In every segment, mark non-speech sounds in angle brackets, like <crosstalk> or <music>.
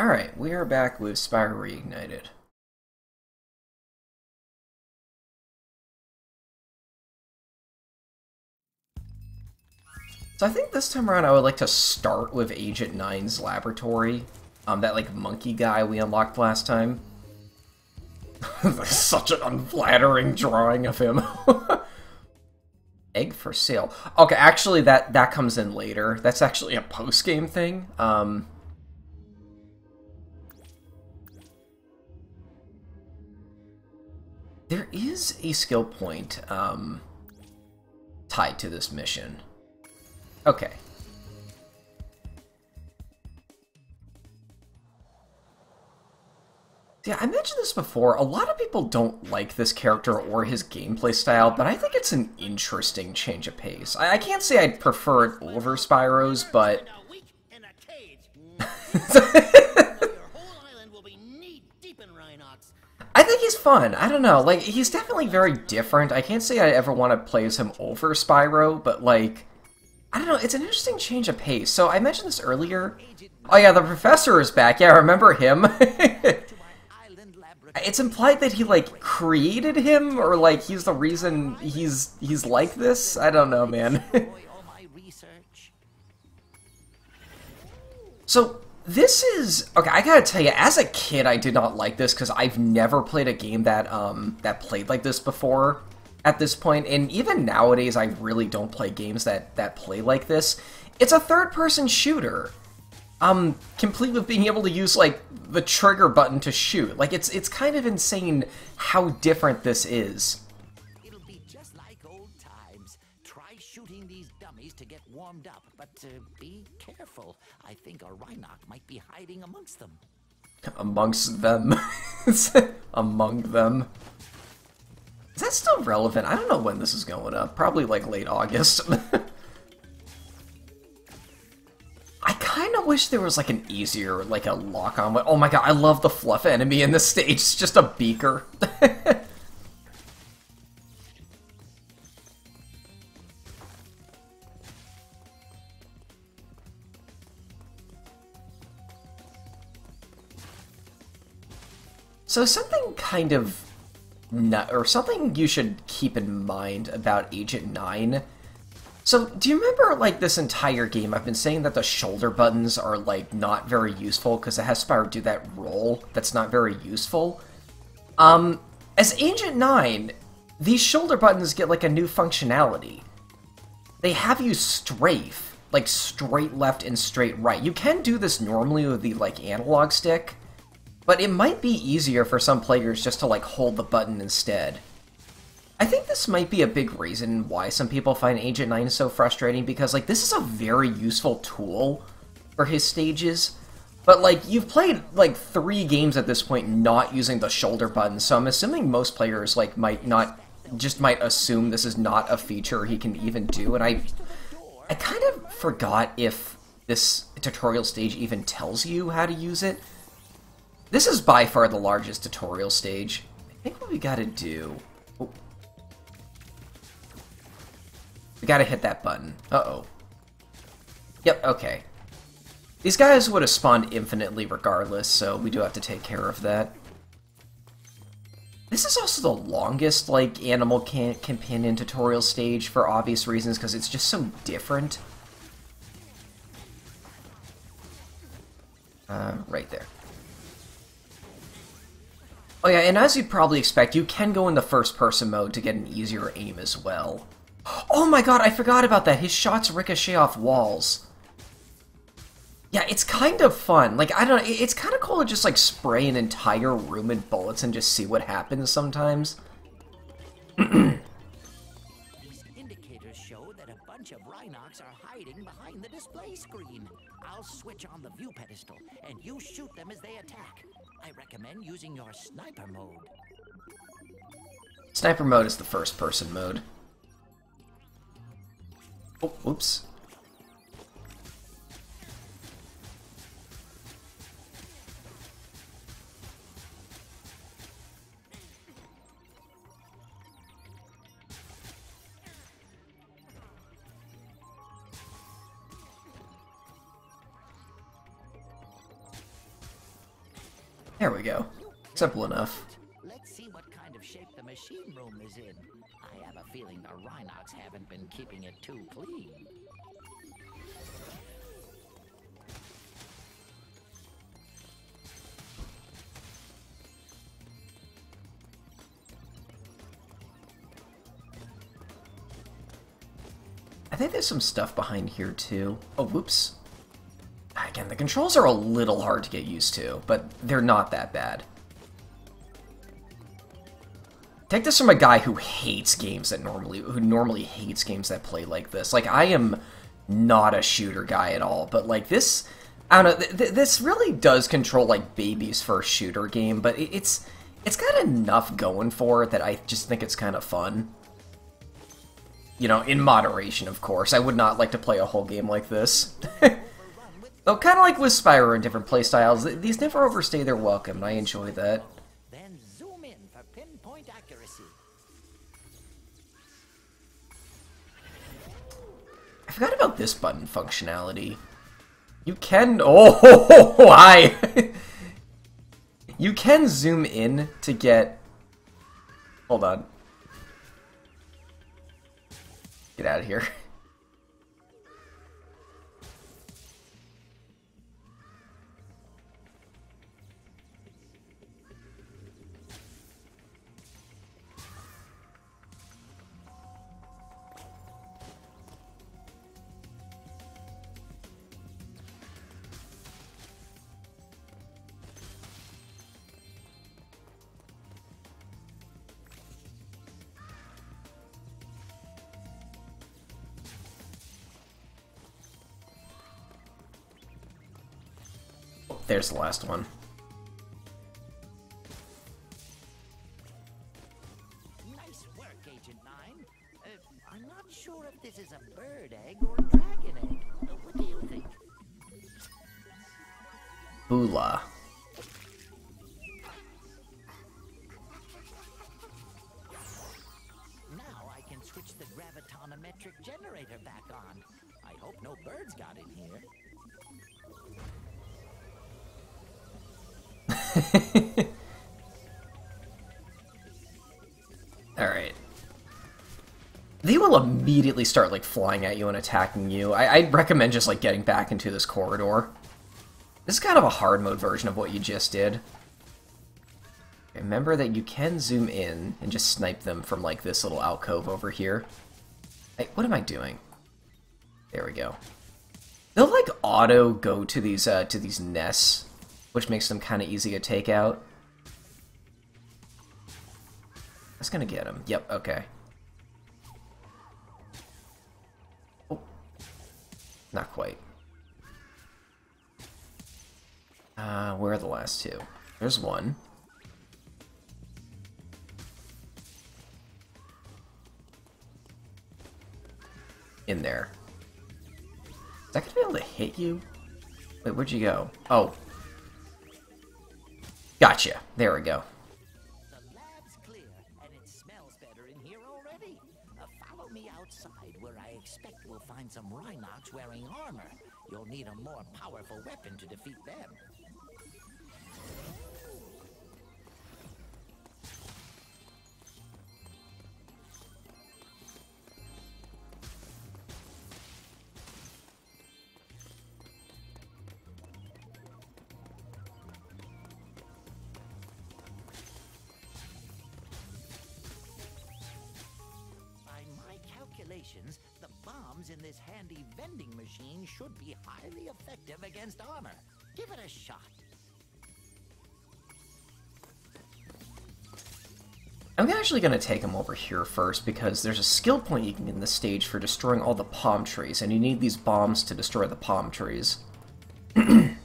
Alright, we are back with Spyro Reignited. So I think this time around I would like to start with Agent 9's laboratory. Um, that, like, monkey guy we unlocked last time. <laughs> Such an unflattering drawing of him. <laughs> Egg for sale. Okay, actually, that, that comes in later. That's actually a post-game thing. Um... There is a skill point um, tied to this mission. Okay. Yeah, I mentioned this before. A lot of people don't like this character or his gameplay style, but I think it's an interesting change of pace. I, I can't say I'd prefer it over Spyro's, but... <laughs> <laughs> I think he's fun. I don't know. Like, he's definitely very different. I can't say I ever want to play as him over Spyro, but, like... I don't know, it's an interesting change of pace. So, I mentioned this earlier. Oh yeah, the professor is back. Yeah, I remember him? <laughs> it's implied that he, like, created him, or, like, he's the reason he's he's like this? I don't know, man. <laughs> so, this is okay. I gotta tell you, as a kid, I did not like this because I've never played a game that um that played like this before. At this point, and even nowadays, I really don't play games that that play like this. It's a third-person shooter, um, complete with being able to use like the trigger button to shoot. Like it's it's kind of insane how different this is. Be hiding amongst them. Amongst them. <laughs> Among them. Is that still relevant? I don't know when this is going up. Probably like late August. <laughs> I kind of wish there was like an easier, like a lock-on. Oh my god, I love the fluff enemy in this stage. It's just a beaker. <laughs> So something kind of or something you should keep in mind about Agent 9. So, do you remember like this entire game I've been saying that the shoulder buttons are like not very useful because it has Spyro do that roll that's not very useful? Um as Agent 9, these shoulder buttons get like a new functionality. They have you strafe, like straight left and straight right. You can do this normally with the like analog stick, but it might be easier for some players just to like hold the button instead. I think this might be a big reason why some people find Agent 9 so frustrating, because like this is a very useful tool for his stages, but like you've played like three games at this point not using the shoulder button, so I'm assuming most players like might not just might assume this is not a feature he can even do, and I I kind of forgot if this tutorial stage even tells you how to use it. This is by far the largest tutorial stage. I think what we gotta do... Oh. We gotta hit that button. Uh-oh. Yep, okay. These guys would have spawned infinitely regardless, so we do have to take care of that. This is also the longest, like, animal can companion tutorial stage for obvious reasons, because it's just so different. Uh, right there. Oh yeah, and as you'd probably expect, you can go in the first-person mode to get an easier aim as well. Oh my god, I forgot about that! His shots ricochet off walls. Yeah, it's kind of fun. Like, I don't know, it's kind of cool to just, like, spray an entire room in bullets and just see what happens sometimes. These indicators show that a bunch of Rhynocs are hiding behind the display screen. I'll switch on the view pedestal, and you shoot them as they attack. Recommend using your sniper mode. Sniper mode is the first person mode. Oh, oops. There we go. Simple enough. Let's see what kind of shape the machine room is in. I have a feeling the Rhynocs haven't been keeping it too clean. I think there's some stuff behind here too. Oh, whoops. The controls are a little hard to get used to, but they're not that bad. Take this from a guy who hates games that normally who normally hates games that play like this. Like I am not a shooter guy at all, but like this I don't know, th th this really does control like baby's first shooter game, but it it's it's got enough going for it that I just think it's kind of fun. You know, in moderation, of course. I would not like to play a whole game like this. <laughs> Though, kind of like with Spyro and different playstyles, th- these never overstay their welcome, and I enjoy that. Then zoom in for pinpoint accuracy. I forgot about this button functionality. You can... <laughs> Oh, hi! <laughs> you can zoom in to get... Hold on. Get out of here. <laughs> There's the last one. Nice work, Agent Nine. Uh, I'm not sure if this is a bird egg or a dragon egg. What do you think? Bula. Now I can switch the gravitonometric generator back on. I hope no birds got in here. <laughs> Alright. They will immediately start, like, flying at you and attacking you. I I'd recommend just, like, getting back into this corridor. This is kind of a hard mode version of what you just did. Remember that you can zoom in and just snipe them from, like, this little alcove over here. Hey, what am I doing? There we go. They'll, like, auto go to these, uh, to these nests, which makes them kind of easy to take out. That's gonna get him. Yep, okay. Oh. Not quite. Uh, where are the last two? There's one. In there. Is that gonna be able to hit you? Wait, where'd you go? Oh. Gotcha. There we go. The lab's clear, and it smells better in here already. Uh, follow me outside, where I expect we'll find some Rhynocs wearing armor. You'll need a more powerful weapon to defeat them. This handy vending machine should be highly effective against armor. Give it a shot. I'm actually going to take him over here first because there's a skill point you can get in this stage for destroying all the palm trees, and you need these bombs to destroy the palm trees. <clears throat> and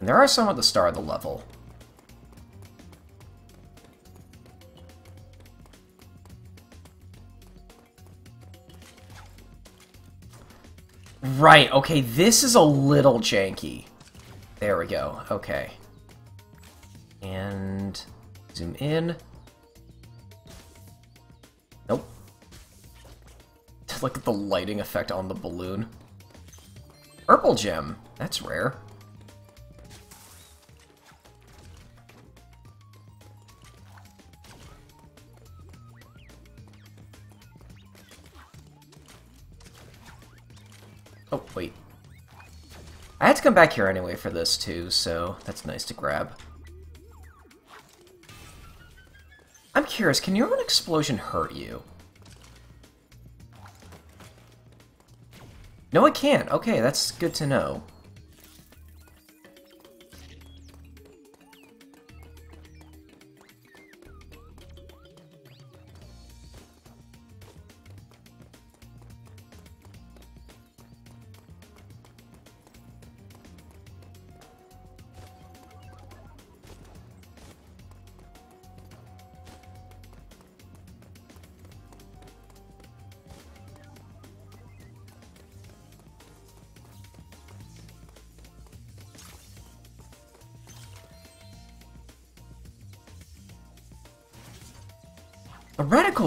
there are some at the start of the level. Right, okay, this is a little janky. There we go, okay. And zoom in. Nope. <laughs> Look at the lighting effect on the balloon. Purple gem. That's rare. Had to come back here anyway for this, too, so that's nice to grab. I'm curious, can your own explosion hurt you? No, it can't. Okay, that's good to know.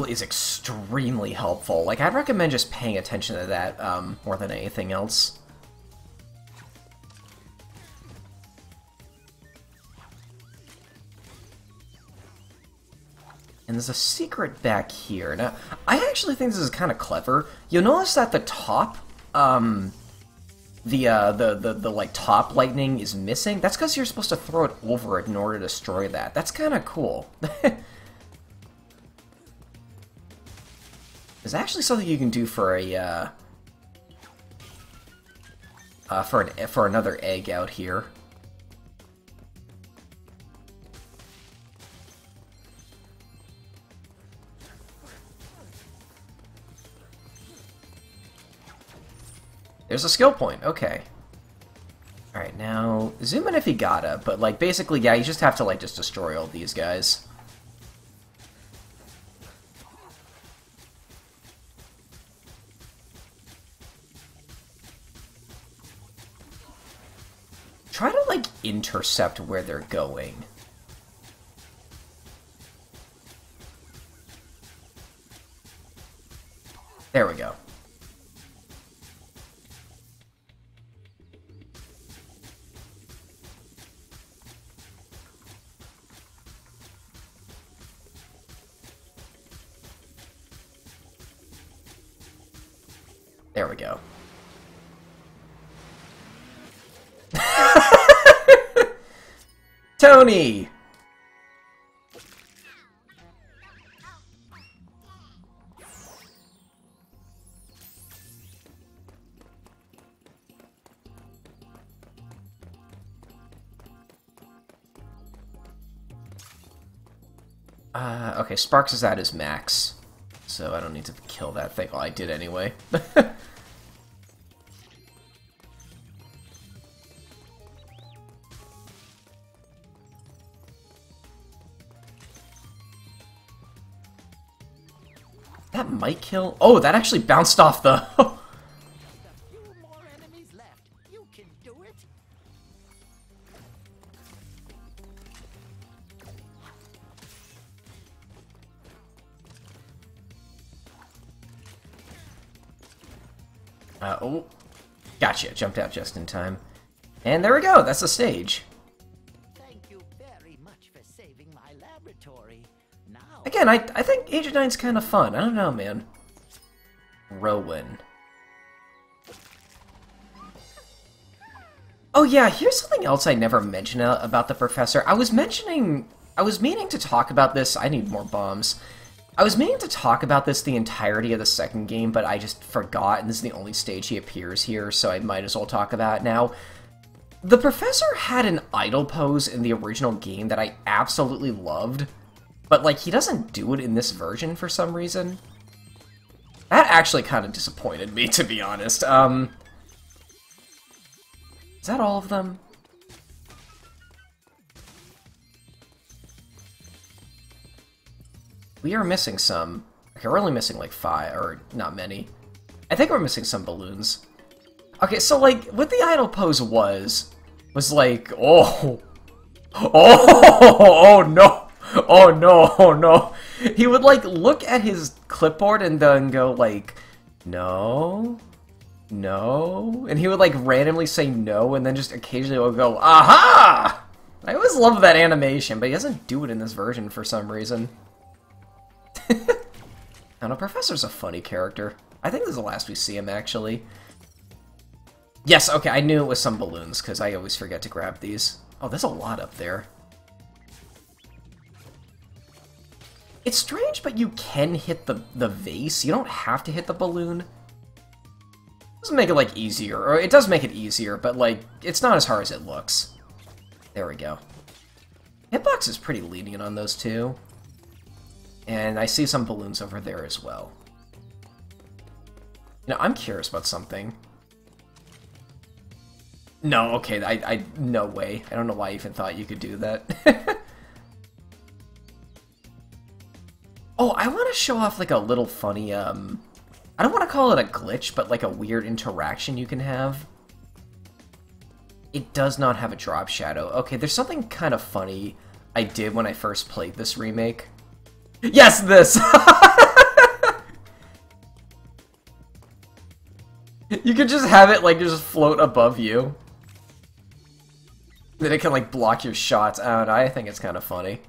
Is extremely helpful. Like, I'd recommend just paying attention to that um, more than anything else. And there's a secret back here. Now, I actually think this is kind of clever. You'll notice that the top, um, the, uh, the, the, the, like, top lightning is missing. That's because you're supposed to throw it over it in order to destroy that. That's kind of cool. <laughs> There's actually something you can do for a, uh, uh, for, an, for another egg out here. There's a skill point, okay. Alright, now, zoom in if you gotta, but, like, basically, yeah, you just have to, like, just destroy all these guys. Intercept where they're going. Uh, okay, Sparx is at his max, so I don't need to kill that thing. Well, I did anyway. <laughs> might kill. Oh, that actually bounced off the. <laughs> uh, oh, gotcha. Jumped out just in time. And there we go. That's the stage. I I think Agent Nine's kind of fun. I don't know, man. Rowan. Oh yeah, here's something else I never mentioned about the professor. I was mentioning, I was meaning to talk about this. I need more bombs. I was meaning to talk about this the entirety of the second game, but I just forgot, and this is the only stage he appears here, so I might as well talk about it now. The professor had an idle pose in the original game that I absolutely loved, but like he doesn't do it in this version for some reason. That actually kind of disappointed me, <laughs> to be honest. Um, is that all of them? We are missing some. Okay, we're only missing like five, or not many. I think we're missing some balloons. Okay, so like, what the idle pose was, was like, oh, <laughs> oh, <laughs> oh no, <laughs> oh no, <laughs> oh no. He would like look at his clipboard and then go like, no, no, and he would like randomly say no, and then just occasionally would go, aha! I always love that animation, but he doesn't do it in this version for some reason. <laughs> I don't know, Professor's a funny character. I think this is the last we see him, actually. Yes, okay, I knew it was some balloons, because I always forget to grab these. Oh, there's a lot up there. It's strange, but you can hit the, the vase. You don't have to hit the balloon. doesn't make it, like, easier. Or it does make it easier, but, like, it's not as hard as it looks. There we go. Hitbox is pretty lenient on those two. And I see some balloons over there as well. You know, I'm curious about something. No, okay, I, I, no way. I don't know why I even thought you could do that. <laughs> oh, I want to show off, like, a little funny, um... I don't want to call it a glitch, but, like, a weird interaction you can have. It does not have a drop shadow. Okay, there's something kind of funny I did when I first played this remake. Yes, this! <laughs> you could just have it, like, just float above you. Then it can, like, block your shots. I don't know, I think it's kind of funny.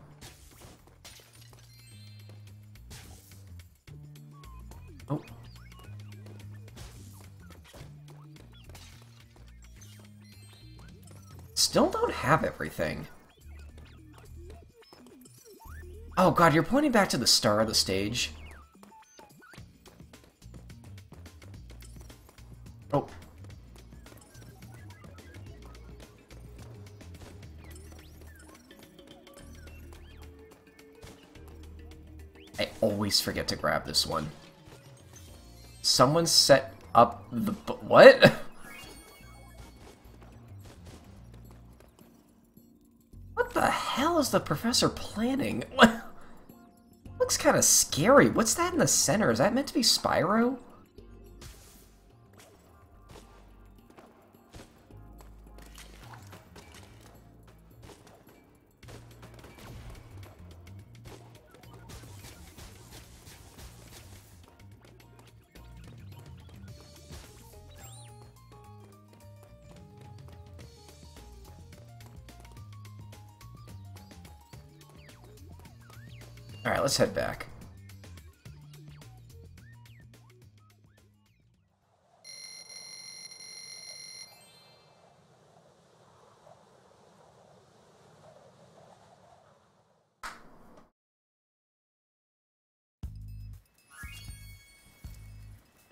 Still don't have everything. Oh god, you're pointing back to the star of the stage. Oh. I always forget to grab this one. Someone set up the... What? <laughs> is the professor planning? <laughs> Looks kind of scary. What's that in the center? Is that meant to be Spyro? Let's head back.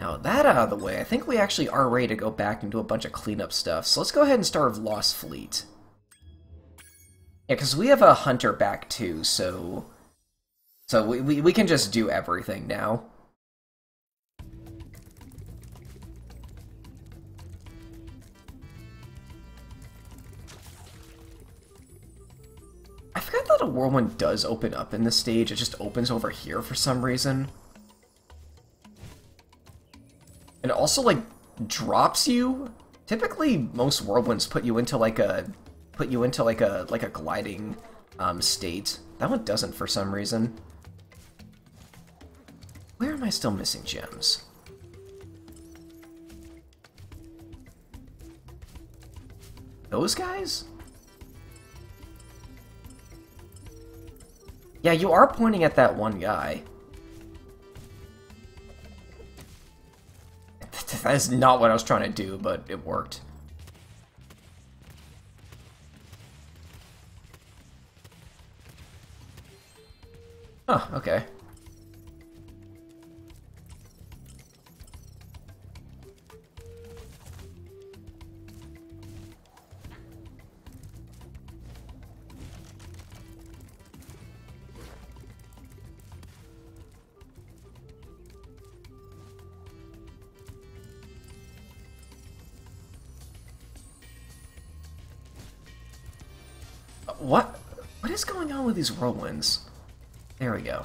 Now that out of the way, I think we actually are ready to go back and do a bunch of cleanup stuff. So let's go ahead and start with Lost Fleet. Yeah, because we have a hunter back too, so so we, we, we can just do everything now. I forgot that a whirlwind does open up in this stage, it just opens over here for some reason. And also, like, drops you. Typically, most whirlwinds put you into, like, a... put you into, like, a, like a gliding um, state. That one doesn't for some reason. I still missing gems? Those guys? Yeah, you are pointing at that one guy. <laughs> That is not what I was trying to do, but it worked. Oh, okay. These whirlwinds? There we go.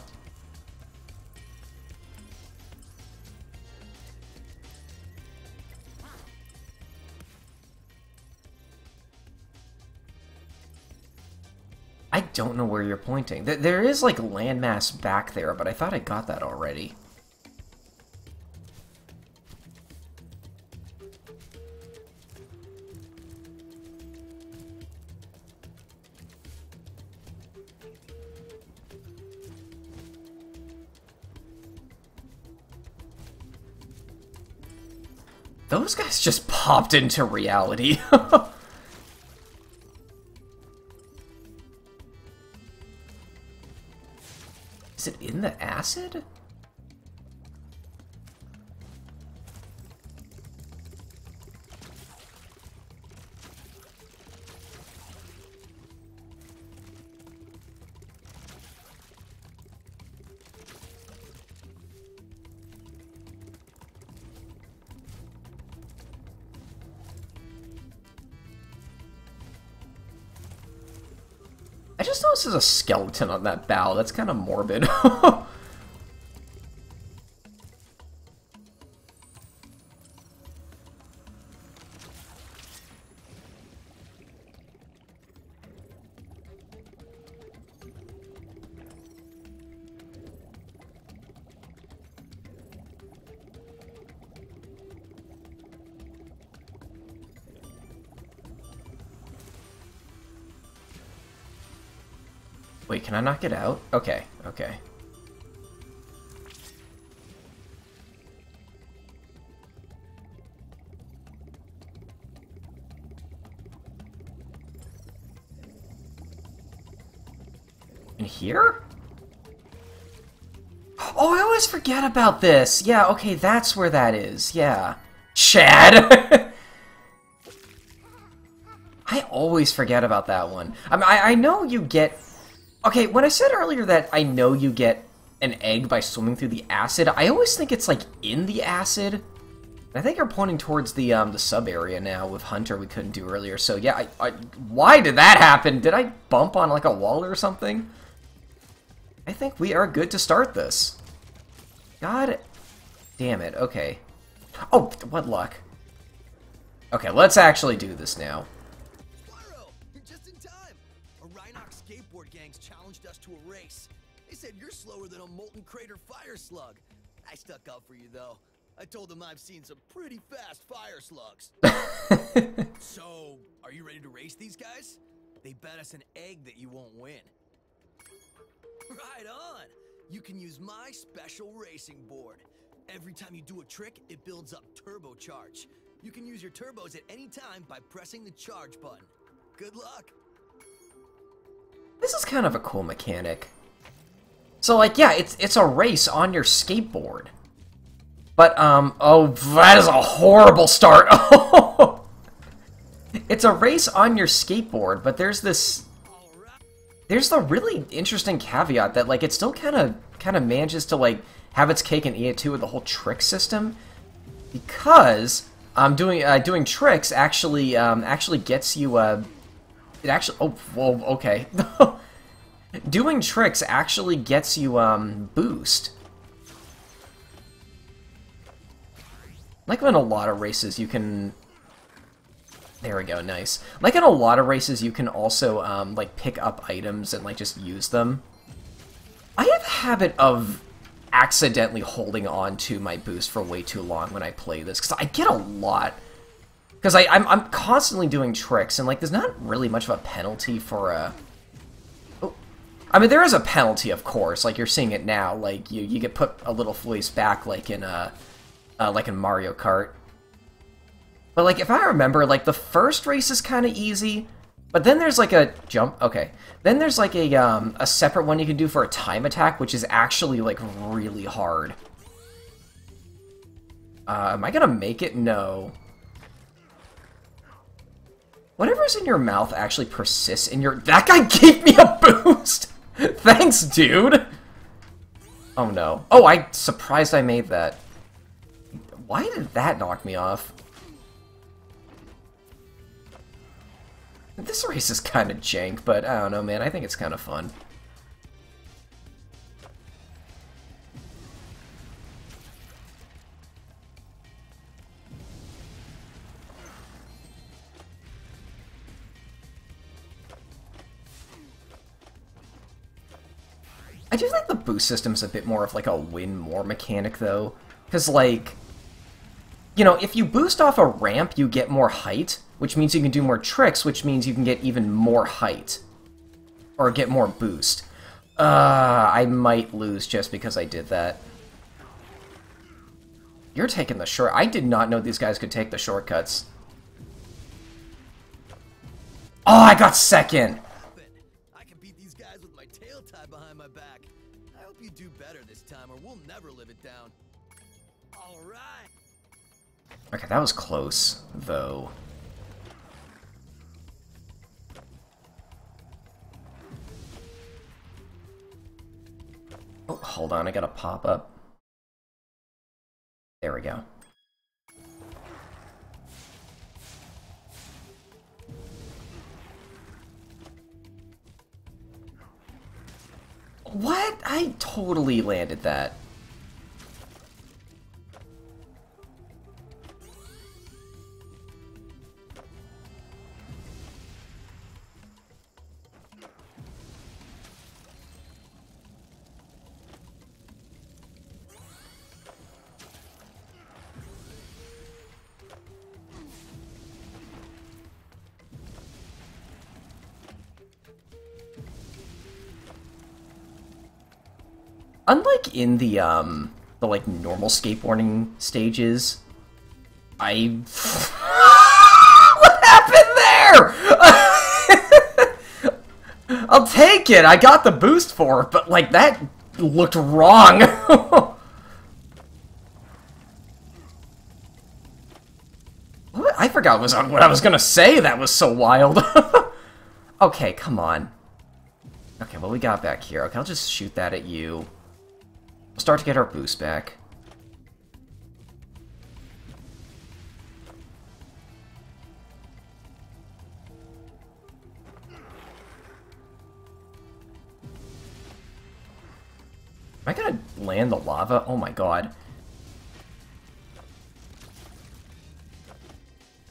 I don't know where you're pointing. There is, like, landmass back there, but I thought I got that already. Just popped into reality. <laughs> Is it in the acid? I is a skeleton on that bow. That's kind of morbid. <laughs> Wait, can I knock it out? Okay, okay. In here? Oh, I always forget about this. Yeah, okay, that's where that is. Yeah. Chad! <laughs> I always forget about that one. I, mean, I, I know you get Okay, when I said earlier that I know you get an egg by swimming through the acid, I always think it's like in the acid. I think you're pointing towards the um, the sub area now with Hunter we couldn't do earlier. So yeah, I, I, why did that happen? Did I bump on like a wall or something? I think we are good to start this. God damn it. Okay. Oh, what luck. Okay, let's actually do this now. Slower than a molten crater fire slug. I stuck up for you, though. I told them I've seen some pretty fast fire slugs. <laughs> so, are you ready to race these guys? They bet us an egg that you won't win. Right on! You can use my special racing board. Every time you do a trick, it builds up turbocharge. You can use your turbos at any time by pressing the charge button. Good luck! This is kind of a cool mechanic. So, like, yeah, it's it's a race on your skateboard. But, um, oh, that is a horrible start. <laughs> it's a race on your skateboard, but there's this... There's the really interesting caveat that, like, it still kind of kind of manages to, like, have its cake and eat it, too, with the whole trick system. Because um, doing uh, doing tricks actually um, actually gets you uh, it actually... Oh, well, okay. <laughs> Doing tricks actually gets you, um, boost. Like in a lot of races, you can... There we go, nice. Like in a lot of races, you can also, um, like, pick up items and, like, just use them. I have a habit of accidentally holding on to my boost for way too long when I play this, because I get a lot because I'm, I'm constantly doing tricks, and, like, there's not really much of a penalty for a... Oh. I mean, there is a penalty, of course. Like, you're seeing it now. Like, you, you get put a little fleece back, like in, uh, uh, like in Mario Kart. But, like, if I remember, like, the first race is kind of easy, but then there's, like, a jump... Okay. Then there's, like, a, um, a separate one you can do for a time attack, which is actually, like, really hard. Uh, am I gonna make it? No. Whatever's in your mouth actually persists in your- That guy <laughs> gave me a boost! <laughs> Thanks, dude! Oh no. Oh, I surprised I made that. Why did that knock me off? This race is kind of jank, but I don't know, man. I think it's kind of fun. I do think the boost system's a bit more of like a win more mechanic though. Because like, you know, if you boost off a ramp, you get more height, which means you can do more tricks, which means you can get even more height. Or get more boost. Uh, I might lose just because I did that. You're taking the short... I did not know these guys could take the shortcuts. Oh, I got second! Okay, that was close, though. Oh, hold on, I gotta pop up. There we go. What? I totally landed that. Unlike in the um the like normal skateboarding stages, I <laughs> what happened there? <laughs> I'll take it. I got the boost for it, but like that looked wrong. <laughs> I forgot was what I was gonna say. That was so wild. okay, come on. Okay, what we got back here? Okay, I'll just shoot that at you. We'll start to get our boost back. Am I gonna land the lava? Oh my god.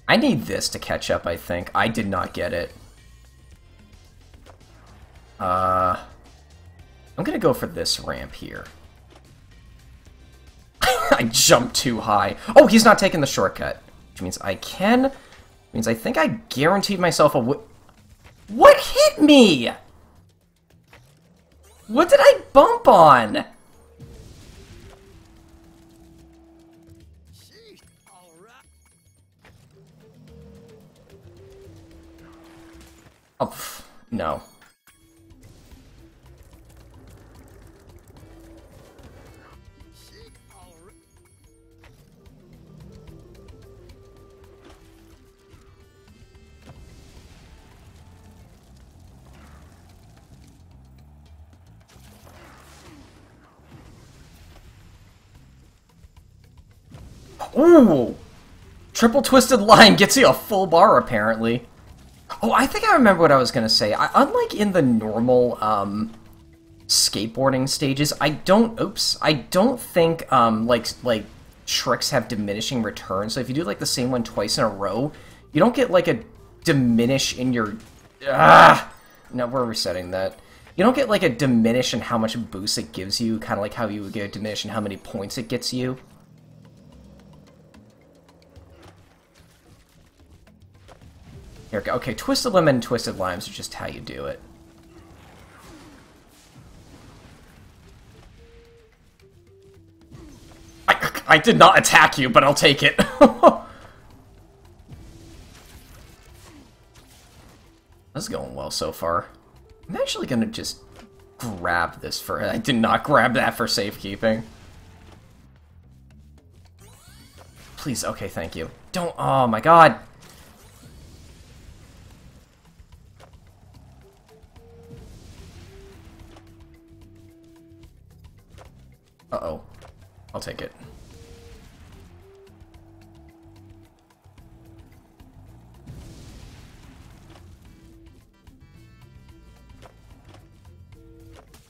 I need this to catch up, I think. I did not get it. Uh, I'm gonna go for this ramp here. I jumped too high. Oh, he's not taking the shortcut. Which means I can... Means I think I guaranteed myself a... What hit me? What did I bump on? Oh, no. Ooh! Triple Twisted Line gets you a full bar, apparently. Oh, I think I remember what I was gonna say. I, unlike in the normal, um, skateboarding stages, I don't, oops, I don't think, um, like, like, tricks have diminishing returns. So if you do, like, the same one twice in a row, you don't get, like, a diminish in your, ah! No, we're resetting that. You don't get, like, a diminish in how much boost it gives you, kind of like how you would get a diminish in how many points it gets you. Here. Okay, Twisted Lemon and Twisted Limes are just how you do it. I, I did not attack you, but I'll take it. <laughs> That's going well so far. I'm actually gonna just grab this for... I did not grab that for safekeeping. Please, okay, thank you. Don't... Oh my god! Uh-oh. I'll take it.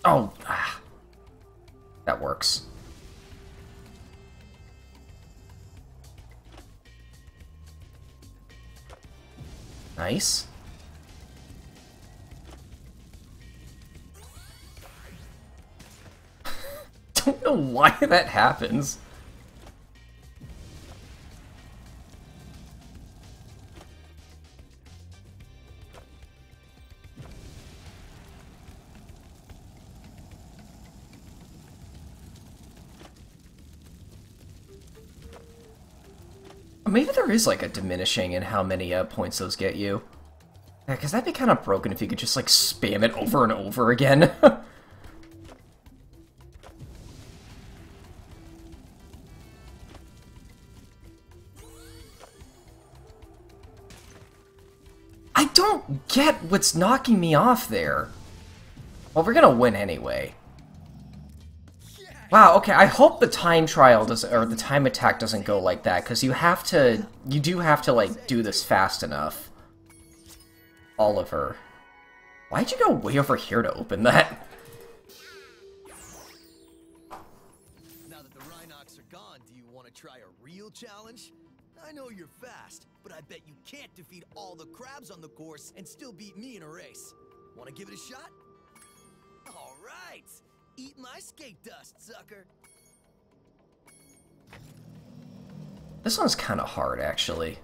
Oh, ah. That works. Nice. Don't know why that happens. maybe there is like a diminishing in how many uh, points those get you. Yeah, because that'd be kind of broken if you could just like spam it over and over again. <laughs> get what's knocking me off there. Well, we're gonna win anyway. Wow, okay, I hope the time trial does or the time attack doesn't go like that, because you have to you do have to like do this fast enough. Oliver. Why'd you go way over here to open that? Now that the Rhynocs are gone, do you want to try a real challenge? I know you're fast, but I bet you can't defeat all the crabs on the course and still beat me in a race. Want to give it a shot? All right. Eat my skate dust, sucker. This one's kind of hard, actually.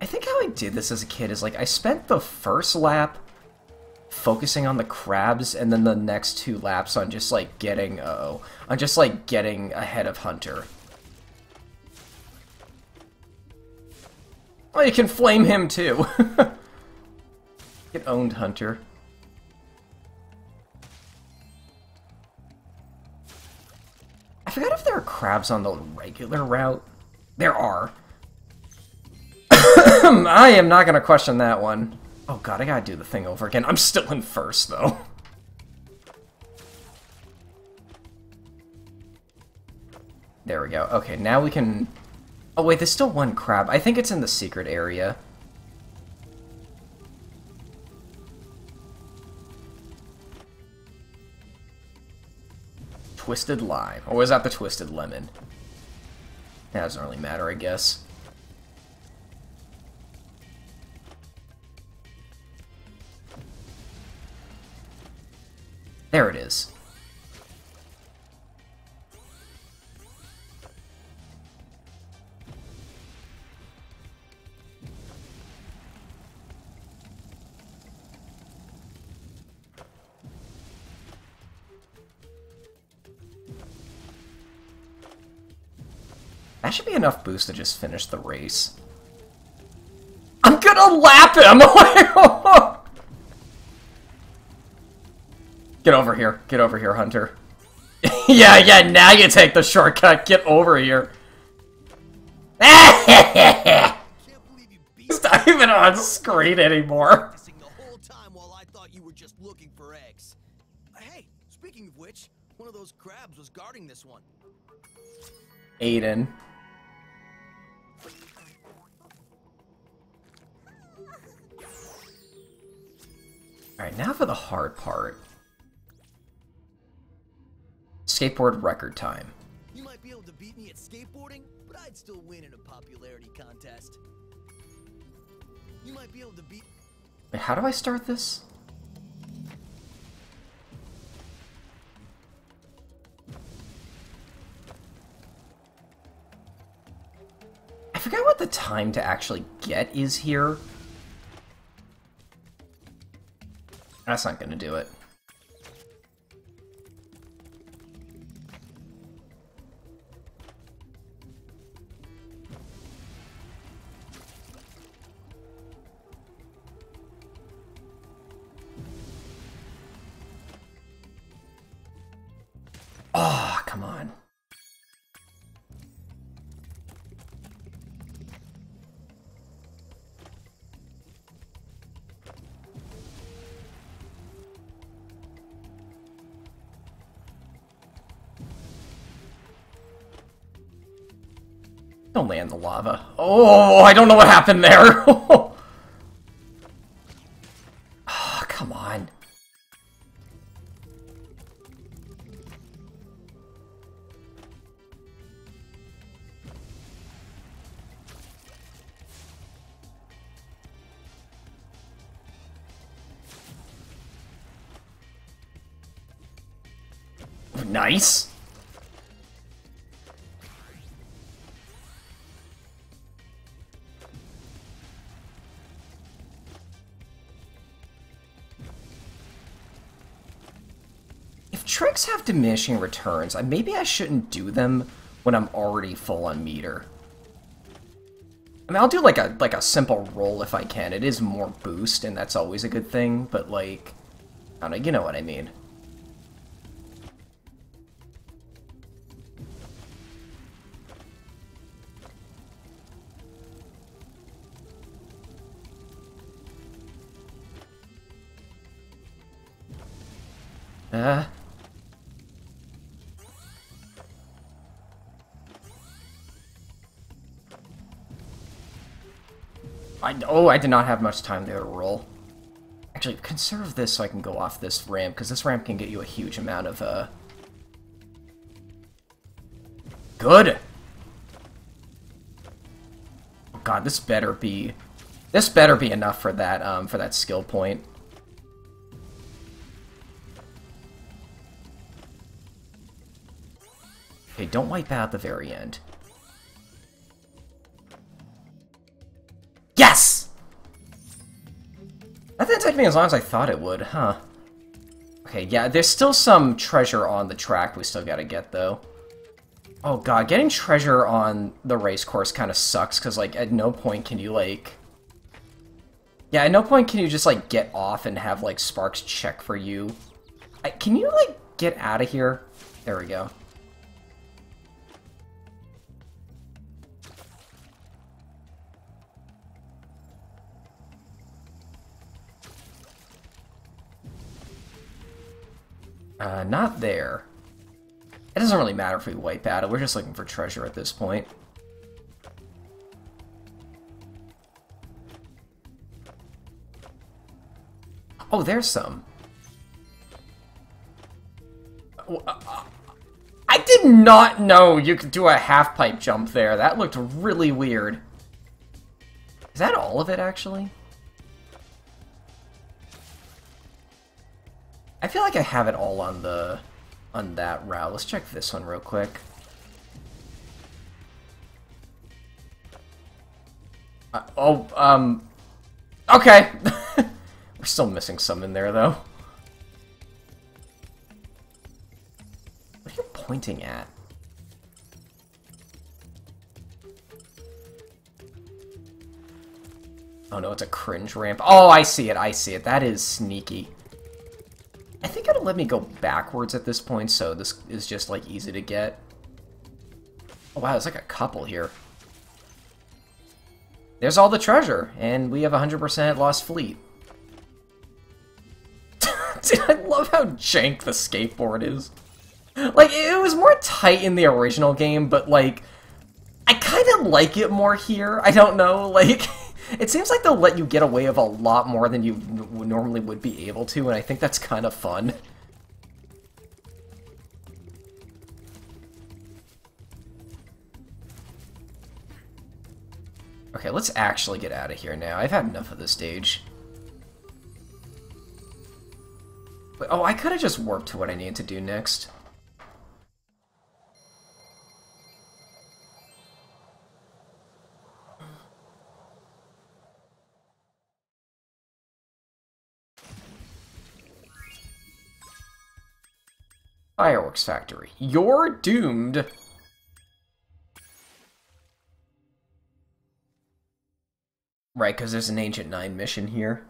I think how I did this as a kid is like I spent the first lap focusing on the crabs and then the next two laps on just like getting uh oh on just like getting ahead of Hunter. Oh, you can flame him too. <laughs> Get owned, Hunter. I forgot if there are crabs on the regular route. There are. <coughs> I am not gonna question that one. Oh god, I gotta do the thing over again. I'm still in first, though. There we go. Okay, now we can... Oh wait, there's still one crab. I think it's in the secret area. Twisted lime. Or was that the twisted lemon? That doesn't really matter, I guess. There it is. That should be enough boost to just finish the race. I'm gonna lap him! <laughs> Get over here. Get over here, Hunter. <laughs> yeah, yeah, now you take the shortcut. Get over here. <laughs> It's not even on screen anymore. while I thought you were just looking for eggs. Hey, speaking of which, one of those crabs was guarding this one. Aiden. Alright, now for the hard part. Skateboard record time. You might be able to beat me at skateboarding, but I'd still win in a popularity contest. You might be able to beat Wait, how do I start this? I forgot what the time to actually get is here. That's not gonna do it. Lava. Oh, I don't know what happened there. oh, <laughs> come on. Nice. If tricks have diminishing returns. Maybe I shouldn't do them when I'm already full on meter. I mean, I'll do like a like a simple roll if I can. It is more boost, and that's always a good thing. But like, I don't know. You know what I mean. Uh. I, oh, I did not have much time there to roll. Actually, conserve this so I can go off this ramp, because this ramp can get you a huge amount of, uh... Good! Oh god, this better be... This better be enough for that, um, for that skill point. Okay, don't wipe out at the very end. Me as long as I thought it would, huh? Okay, yeah, there's still some treasure on the track we still gotta get, though. Oh god, getting treasure on the race course kind of sucks, because, like, at no point can you, like... Yeah, at no point can you just, like, get off and have, like, Sparx check for you. I, can you, like, get out of here? There we go. Uh, not there. It doesn't really matter if we wipe out it, we're just looking for treasure at this point. Oh, there's some. Uh, I did not know you could do a half-pipe jump there. That looked really weird. Is that all of it, actually? I feel like I have it all on the on that route. Let's check this one real quick. Uh, oh, um, okay. <laughs> We're still missing some in there, though. What are you pointing at? Oh no, it's a cringe ramp. Oh, I see it, I see it. That is sneaky. I think it'll let me go backwards at this point, so this is just, like, easy to get. Oh, wow, there's like a couple here. There's all the treasure, and we have 100% lost fleet. <laughs> Dude, I love how jank the skateboard is. Like, it was more tight in the original game, but, like, I kind of like it more here. I don't know, <laughs> like... It seems like they'll let you get away with a lot more than you normally would be able to, and I think that's kind of fun. Okay, let's actually get out of here now. I've had enough of this stage. Oh, I could have just warped to what I need to do next. Fireworks Factory. You're doomed. Right, because there's an Agent 9 mission here.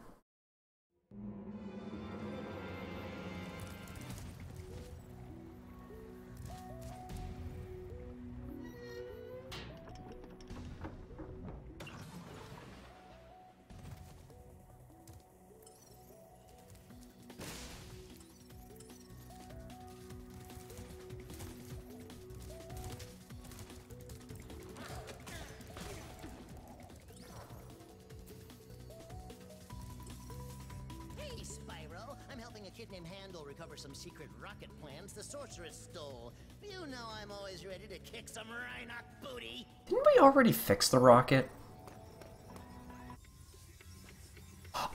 Already fix the rocket?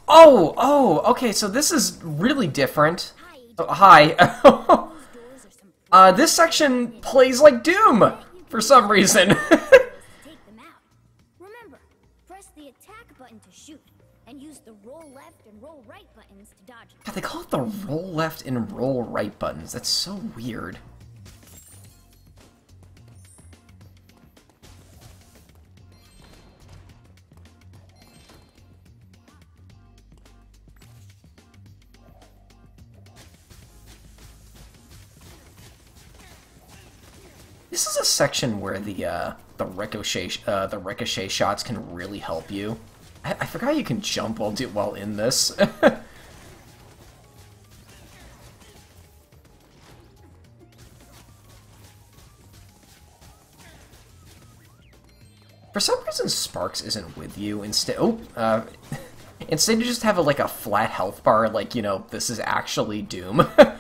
Oh, oh, okay, so this is really different. Hi. Oh, hi. <laughs> uh, this section plays like Doom for some reason. <laughs> Remember, press the attack button to shoot. and use the roll left and roll right buttons to dodge. God, they call it the roll left and roll right buttons. That's so weird. This is a section where the uh, the ricochet uh, the ricochet shots can really help you. I, I forgot you can jump while do while in this. <laughs> For some reason, Sparx isn't with you. Instead, oh, uh, <laughs> instead you just have a, like a flat health bar. Like you know, this is actually Doom. <laughs>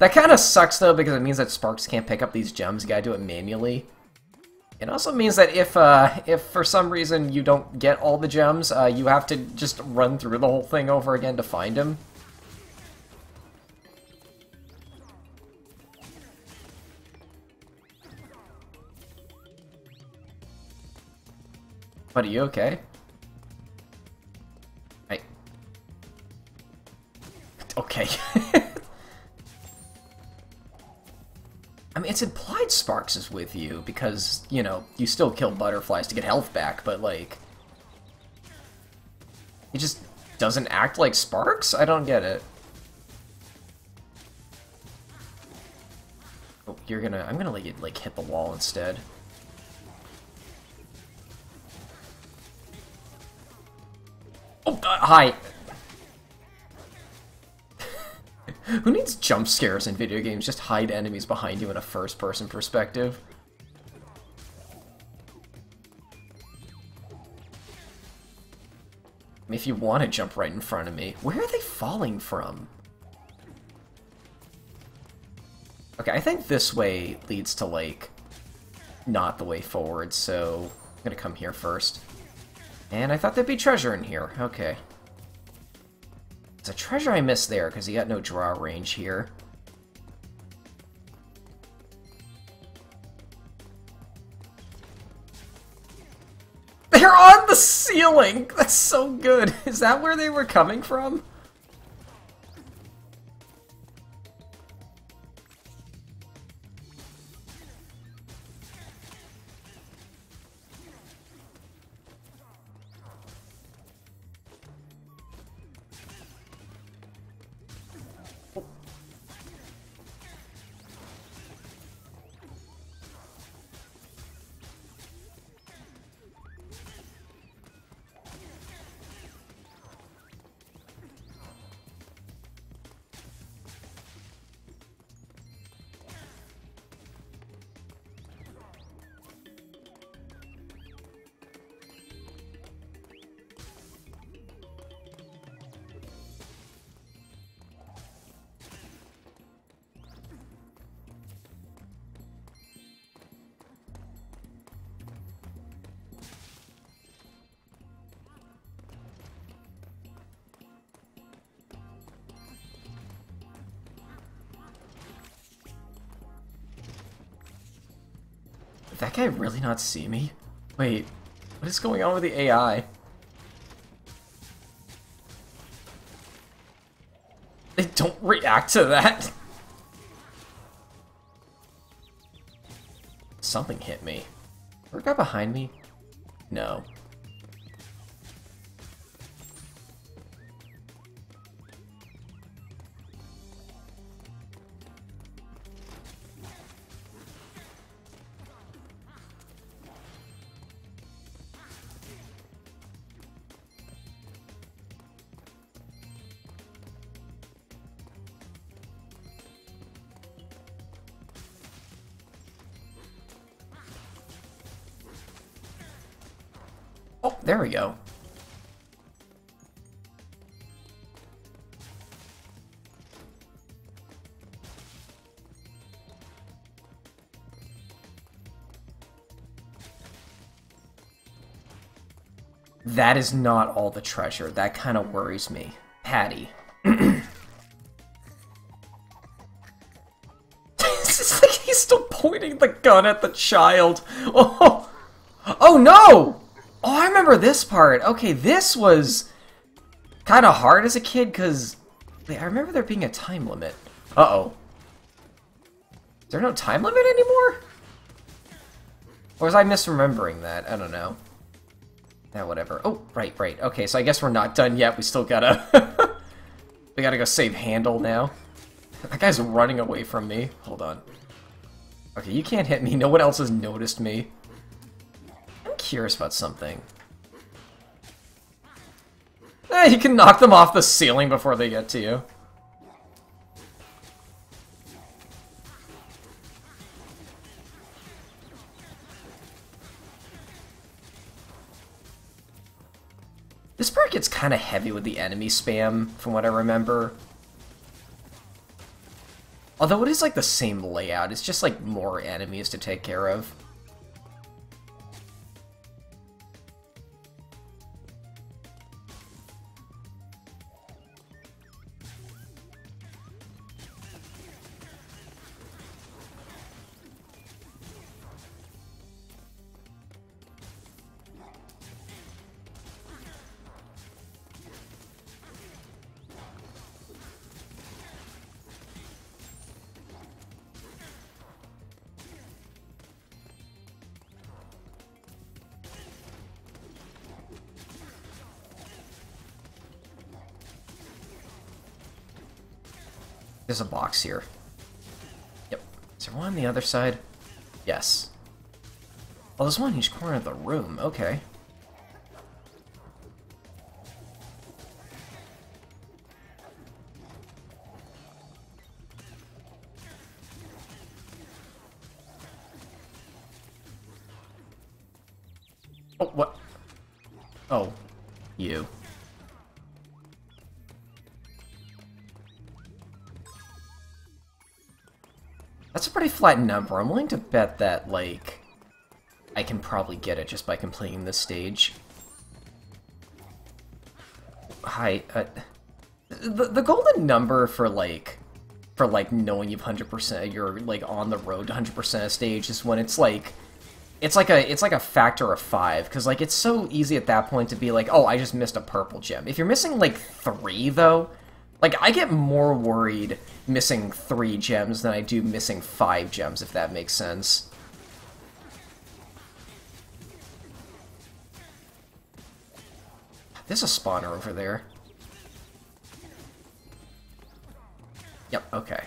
that kind of sucks though because it means that Sparx can't pick up these gems. You gotta do it manually. It also means that if uh, if for some reason you don't get all the gems, uh, you have to just run through the whole thing over again to find him. But are you okay? I... Okay. <laughs> it's implied Sparx is with you, because, you know, you still kill butterflies to get health back, but, like... He just doesn't act like Sparx? I don't get it. Oh, you're gonna... I'm gonna, let like, like hit the wall instead. Oh, uh, hi. Who needs jump scares in video games? Just hide enemies behind you in a first-person perspective. If you want to jump right in front of me. Where are they falling from? Okay, I think this way leads to, like, not the way forward, so I'm gonna come here first. And I thought there'd be treasure in here. Okay. A treasure I missed there, because he got no draw range here. They're on the ceiling! That's so good! <laughs> Is that where they were coming from? Guy really not see me? Wait, what is going on with the AI? They don't react to that. Something hit me. Were guy behind me? No. That is not all the treasure. That kind of worries me. Patty. <clears throat> it's like he's still pointing the gun at the child. <laughs> Oh, oh no! Oh, I remember this part. Okay, this was... kind of hard as a kid because I remember there being a time limit. Uh-oh. Is there no time limit anymore? Or was I misremembering that? I don't know. Yeah, whatever. Oh, right, right. Okay, so I guess we're not done yet. We still gotta... <laughs> we gotta go save Handle now. That guy's running away from me. Hold on. Okay, you can't hit me. No one else has noticed me. I'm curious about something. Eh, you can knock them off the ceiling before they get to you. This part gets kind of heavy with the enemy spam, from what I remember. Although it is like the same layout, it's just like more enemies to take care of. Here. Yep. Is there one on the other side? Yes. Oh, there's one in each corner of the room. Okay. Flat number. I'm willing to bet that, like, I can probably get it just by completing this stage. Hi, uh, the, the golden number for, like, for, like, knowing you've 100%, you're, like, on the road to 100% a stage is when it's, like, it's like a it's like a factor of five because like it's so easy at that point to be like oh i just missed a purple gem if you're missing like three though like i get more worried missing three gems than i do missing five gems if that makes sense. There's a spawner over there. Yep okay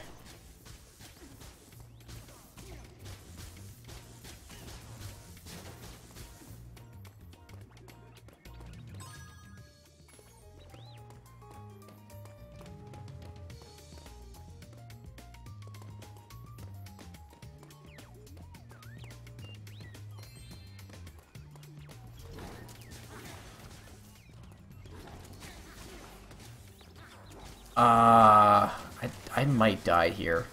Uh, I, I might die here.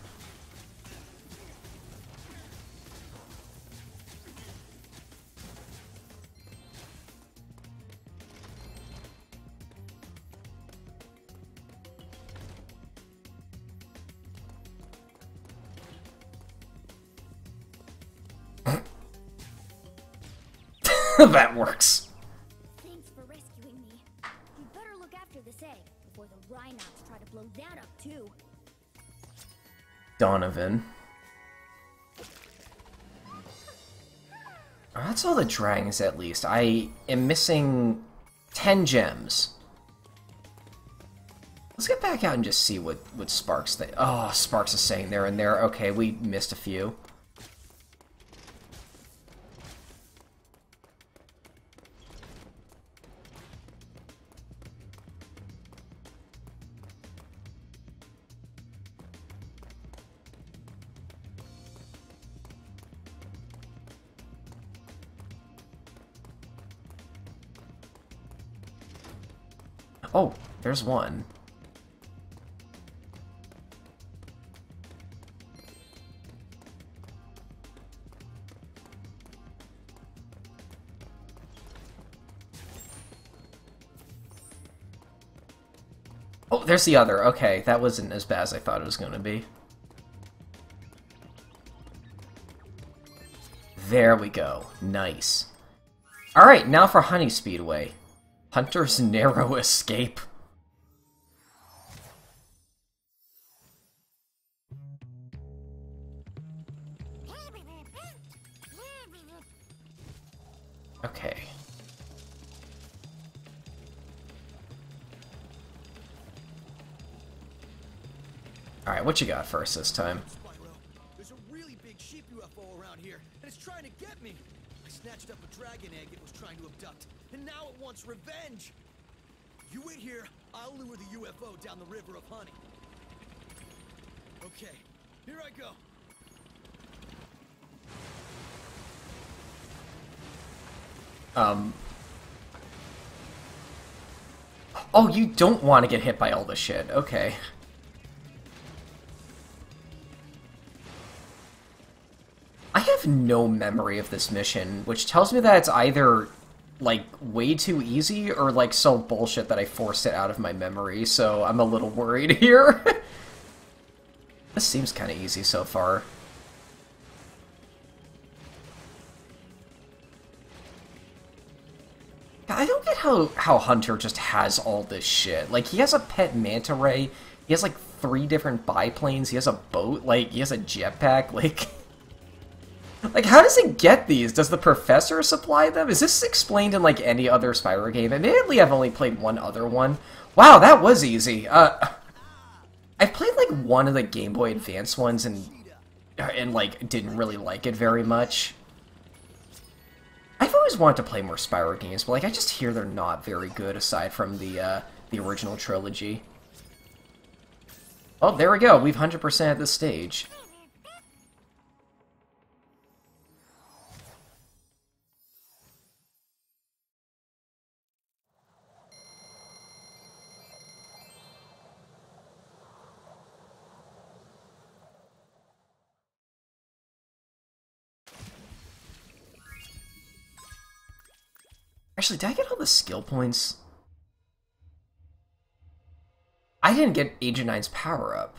<laughs> that works. Donovan. Oh, That's all the dragons, at least. I am missing 10 gems. Let's get back out and just see what, what Sparx think. Oh, Sparx is saying there and there. Okay, we missed a few. There's one. Oh, there's the other. Okay, that wasn't as bad as I thought it was going to be. There we go. Nice. Alright, now for Honey Speedway. Hunter's <laughs> Narrow Escape. What you got first this time? There's a really big sheep UFO around here, and it's trying to get me. I snatched up a dragon egg it was trying to abduct, and now it wants revenge. You wait here, I'll lure the UFO down the river of honey. Okay, here I go. Um. Oh, you don't want to get hit by all this shit. Okay. No memory of this mission, which tells me that it's either like way too easy or like so bullshit that I forced it out of my memory, so I'm a little worried <laughs> here. this seems kind of easy so far. I don't get how, how Hunter just has all this shit. Like, he has a pet manta ray, he has like three different biplanes, he has a boat, like, he has a jetpack, <laughs> like... Like, how does he get these? Does the professor supply them? Is this explained in, like, any other Spyro game? Admittedly, I've only played one other one. Wow, that was easy. Uh, I've played, like, one of the Game Boy Advance ones and, and like, didn't really like it very much. I've always wanted to play more Spyro games, but, like, I just hear they're not very good aside from the, uh, the original trilogy. Oh, there we go. We've 100% at this stage. Actually, did I get all the skill points? I didn't get Agent 9's power up.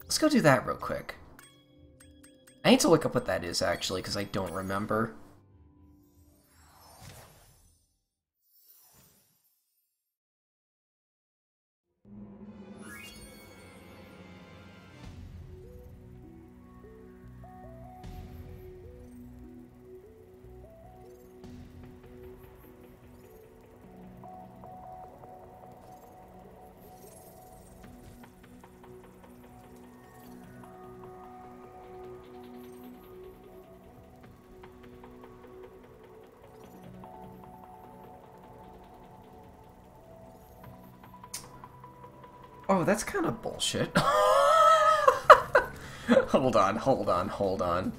Let's go do that real quick. I need to look up what that is, actually, because I don't remember. That's kind of bullshit. <laughs> hold on, hold on, hold on.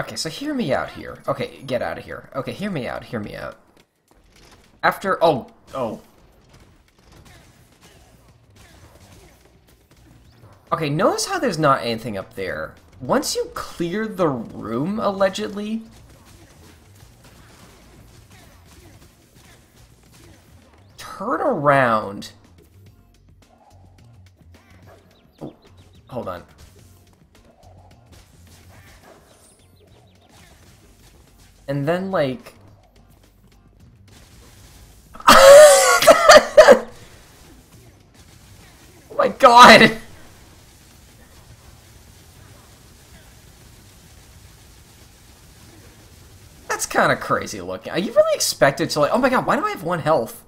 Okay, so hear me out here. Okay, get out of here. Okay, hear me out, hear me out. After... Oh, oh. Okay, notice how there's not anything up there. Once you clear the room, allegedly... Turn around. Oh, hold on. And then, like... god! That's kind of crazy looking. Are you really expected to like... Oh my god, why do I have one health?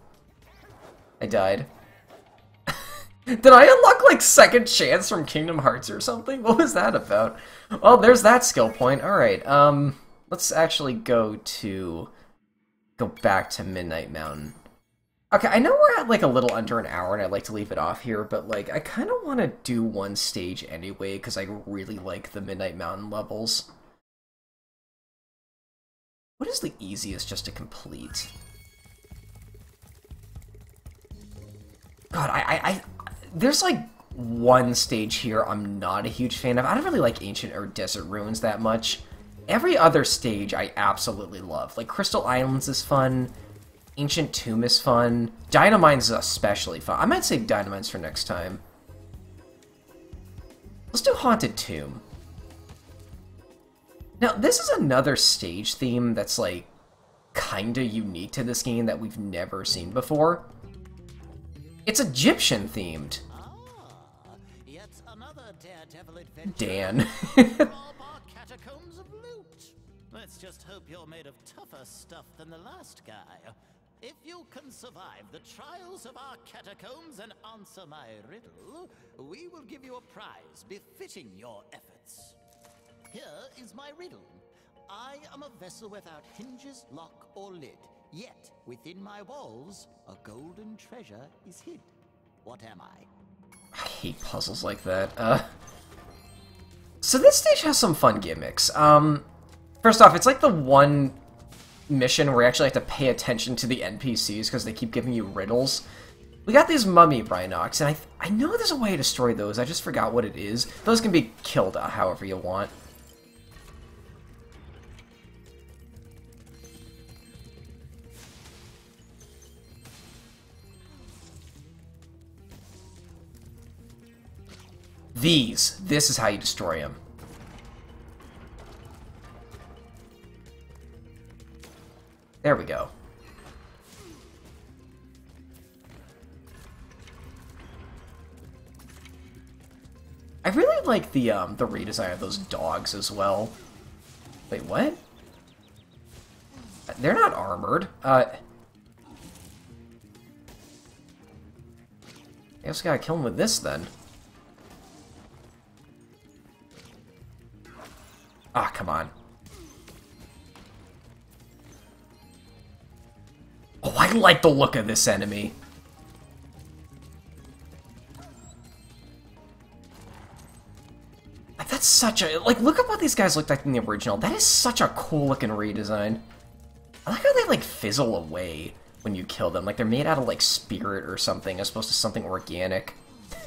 I died. <laughs> Did I unlock, like, second chance from Kingdom Hearts or something? What was that about? Well, there's that skill point. Alright, um... Let's actually go to... Go back to Midnight Mountain. Okay, I know we're at like a little under an hour and I'd like to leave it off here, but like I kind of want to do one stage anyway because I really like the Midnight Mountain levels. What is the easiest just to complete? God, I, I, I there's like one stage here I'm not a huge fan of. I don't really like Ancient or Desert Ruins that much. Every other stage I absolutely love. Like Crystal Islands is fun. Ancient Tomb is fun. Dino Mines especially fun. I might save Dino Mines for next time. Let's do Haunted Tomb. Now, this is another stage theme that's, like, kinda unique to this game that we've never seen before. It's Egyptian themed. Yet another daredevil adventure. Dan. <laughs> Let's just hope you're made of tougher stuff than the last guy. If you can survive the trials of our catacombs and answer my riddle, we will give you a prize befitting your efforts. Here is my riddle. I am a vessel without hinges, lock, or lid. Yet, within my walls, a golden treasure is hid. What am I? I hate puzzles like that. Uh, so this stage has some fun gimmicks. Um, first off, it's like the one mission where you actually have to pay attention to the NPCs because they keep giving you riddles. We got these mummy Rhynocs, and I I know there's a way to destroy those. I just forgot what it is. Those can be killed uh, however you want. These. This is how you destroy them. There we go. I really like the um, the redesign of those dogs as well. Wait, what? They're not armored. Uh, I guess I gotta kill them with this then. Ah, come on. Oh, I like the look of this enemy. That's such a... Like, look at what these guys looked like in the original. That is such a cool-looking redesign. I like how they, like, fizzle away when you kill them. Like, they're made out of, like, spirit or something, as opposed to something organic. <laughs>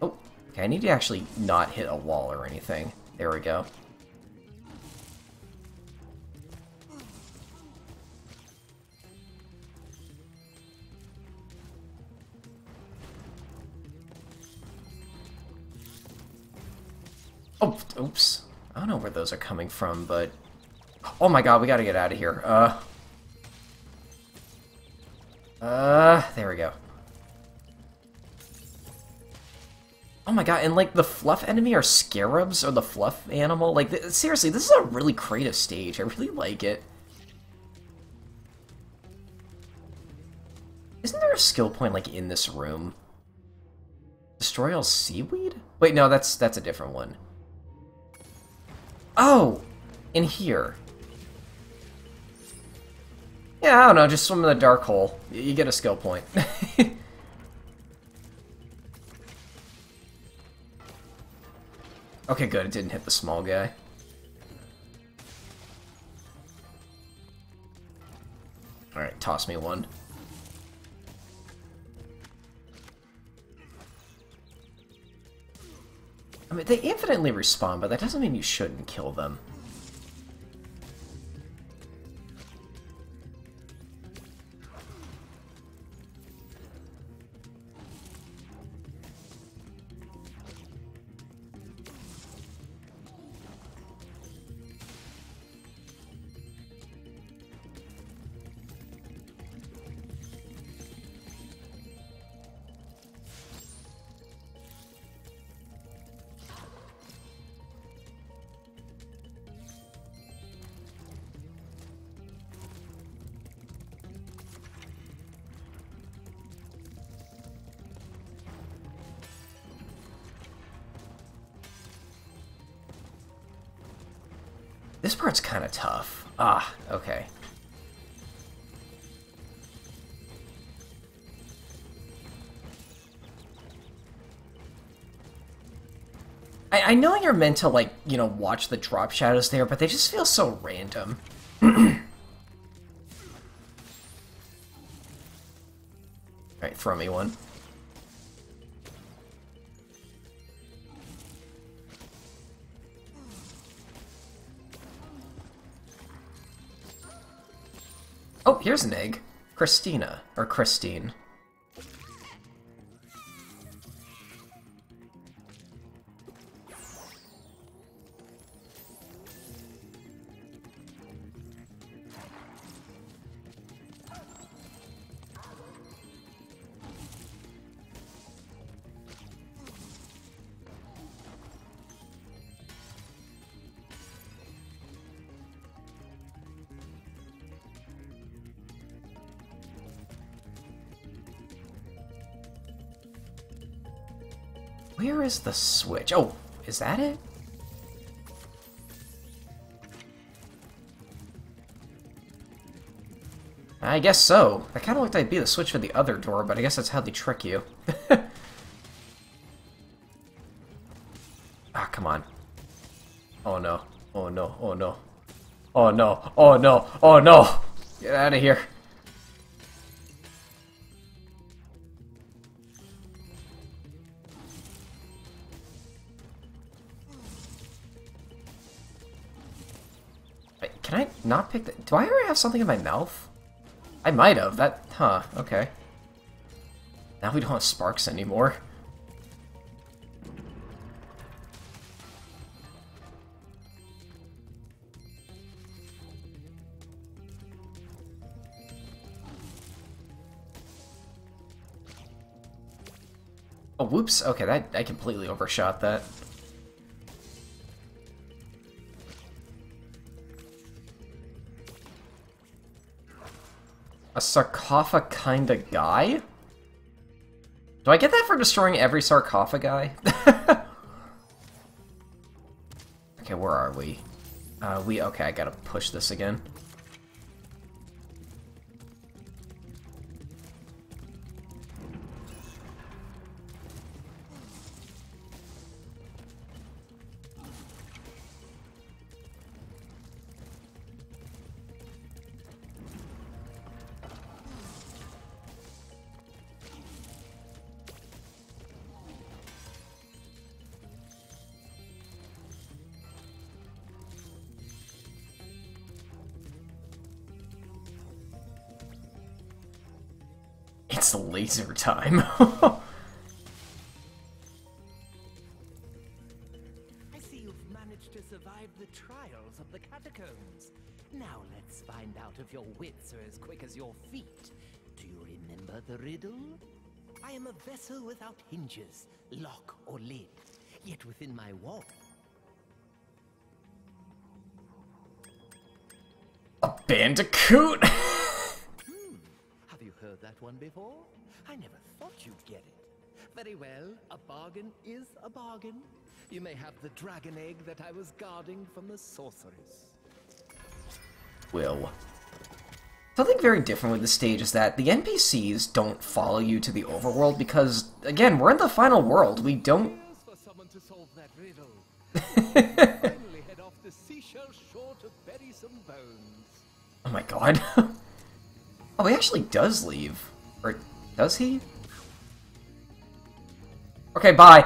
oh, okay, I need to actually not hit a wall or anything. There we go. Oh, oops. I don't know where those are coming from, but... Oh my god, we gotta get out of here. Uh... Uh, there we go. Oh my god, and like the fluff enemy are scarabs or the fluff animal. Like, th seriously, this is a really creative stage. I really like it. Isn't there a skill point like in this room? Destroy all seaweed? Wait, no, that's that's a different one. Oh, in here. Yeah, I don't know, just swim in the dark hole. You get a skill point. <laughs> okay, good, it didn't hit the small guy. Alright, toss me one. I mean, they infinitely respawn, but that doesn't mean you shouldn't kill them. This part's kind of tough. Ah, okay. I, I know you're meant to, like, you know, watch the drop shadows there, but they just feel so random. <clears throat> Alright, throw me one. Here's an egg. Christina. Or Christine. Is the switch? Oh, is that it? I guess so. I kind of looked like be the switch for the other door, but I guess that's how they trick you. <laughs> ah, come on. Oh no. Oh no. Oh no. Oh no. Oh no. Oh no. Get out of here. Do I already have something in my mouth? I might have. That... Huh. Okay. Now we don't have Sparx anymore. Oh, whoops. Okay, that I completely overshot that. A sarcophagus kinda guy? Do I get that for destroying every sarcophagi? <laughs> okay, where are we? Uh, we- okay, I gotta push this again. Time. <laughs> I see you've managed to survive the trials of the catacombs. Now let's find out if your wits are as quick as your feet. Do you remember the riddle? I am a vessel without hinges, lock or lid, yet within my wall. A bandicoot? <laughs> Hmm, have you heard that one before? I never thought you'd get it. Very well, a bargain is a bargain. You may have the dragon egg that I was guarding from the sorceress. Will. Something very different with the stage is that the NPCs don't follow you to the overworld because, again, we're in the final world. We don't... For someone to solve that riddle. Finally head off the seashell shore to bury some bones. Oh my god. <laughs> oh, he actually does leave. Or does he? Okay, bye.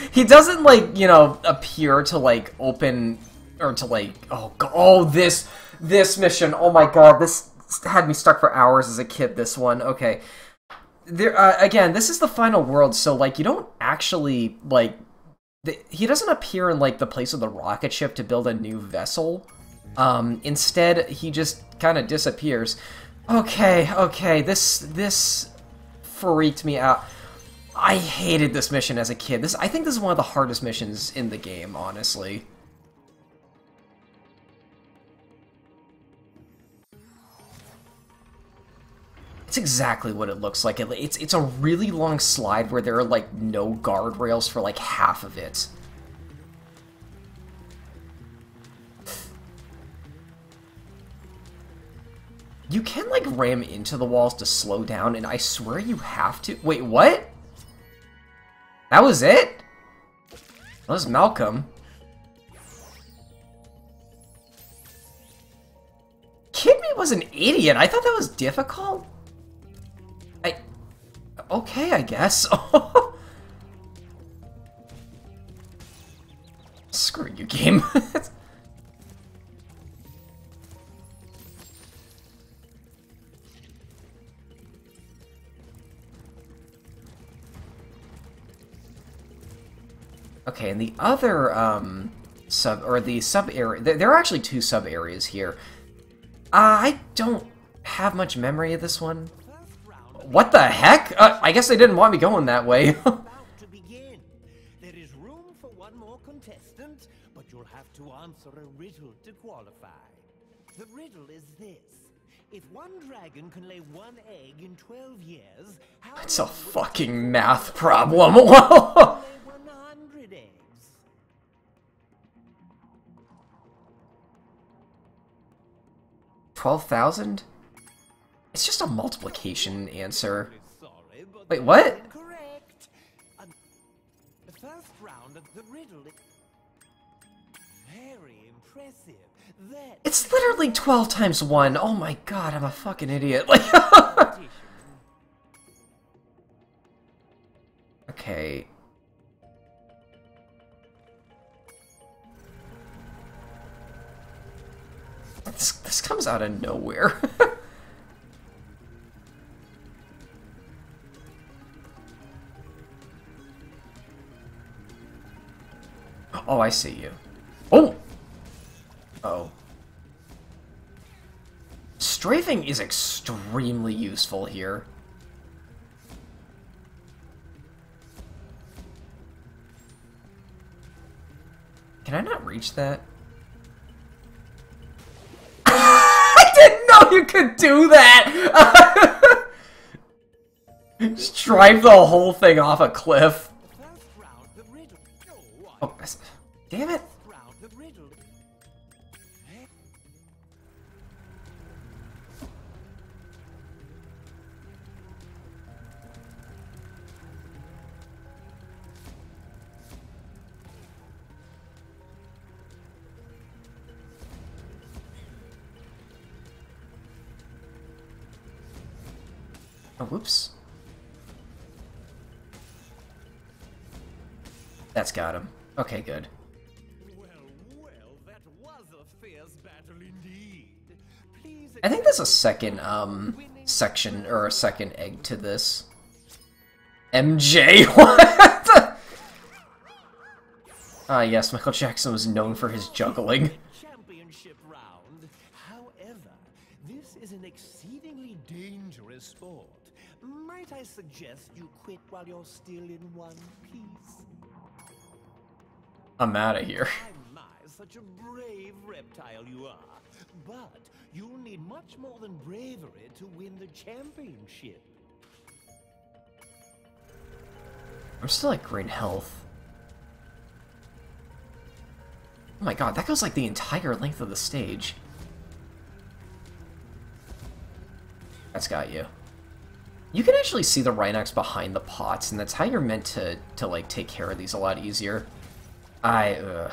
<laughs> he doesn't, like, you know, appear to, like, open... Or to, like... Oh, oh, this... This mission. Oh my god, this had me stuck for hours as a kid, this one. Okay. There, uh, again, this is the final world, so, like, you don't actually, like... The, he doesn't appear in, like, the place of the rocket ship to build a new vessel. Um, instead, he just kind of disappears. Okay, okay, this this freaked me out. I hated this mission as a kid. This I think this is one of the hardest missions in the game, honestly. It's exactly what it looks like. It- It's it's a really long slide where there are like no guardrails for like half of it. You can, like, ram into the walls to slow down, and I swear you have to- Wait, what? That was it? That was Malcolm. Kid me was an idiot. I thought that was difficult. I... Okay, I guess. <laughs> Screw you, game. <laughs> Okay, and the other um, sub or the sub area, there, there are actually two sub areas here. Uh, I don't have much memory of this one. What the heck? Uh, I guess they didn't want me going that way. <laughs> about to begin. There is room for one more contestant, but you'll have to answer a riddle to qualify. The riddle is this. If one dragon can lay one egg in 12 years, It's a long would it fucking math problem. <laughs> Whoa! lay 100 eggs? Twelve thousand? It's just a multiplication answer. Wait, what? Incorrect. Um, the first round of the riddle. is Very impressive. That It's literally twelve times one. Oh my god, I'm a fucking idiot. <laughs> Like, <laughs> okay. This, this comes out of nowhere. <laughs> oh, I see you. Oh! Oh. Strafing is extremely useful here. Can I not reach that? Do that! <laughs> Just drive the whole thing off a cliff. Second, um, section, or a second egg to this. MJ, <laughs> what? Ah, yes, Michael Jackson was known for his juggling. championship round. However, this is an exceedingly dangerous sport. Might I suggest you quit while you're still in one piece? I'm out of here. My, such a brave reptile you are. But you'll need much more than bravery to win the championship. I'm still at great health. Oh my god, that goes like the entire length of the stage. That's got you. You can actually see the Rhynocs behind the pots, and that's how you're meant to, to like, take care of these a lot easier. I, uh...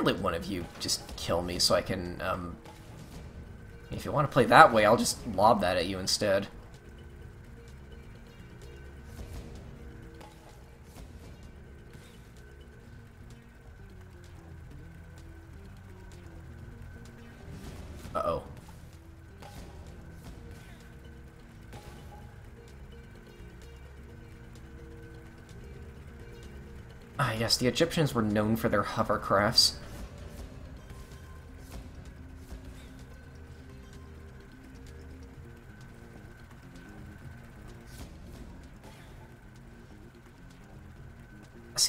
Might let one of you just kill me so I can, um... If you want to play that way, I'll just lob that at you instead. Uh-oh. Ah, yes, the Egyptians were known for their hovercrafts.